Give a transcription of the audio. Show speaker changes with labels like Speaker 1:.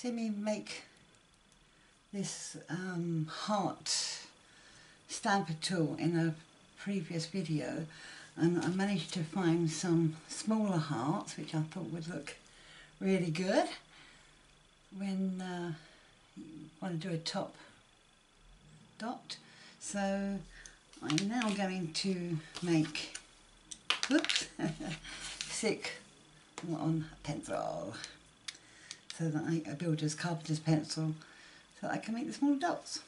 Speaker 1: see me make this um, heart stamper tool in a previous video and I managed to find some smaller hearts which I thought would look really good. When uh, you want to do a top dot. So I'm now going to make whoops sick on pencil so that I, a builder's carpenter's pencil so that I can make the small dots.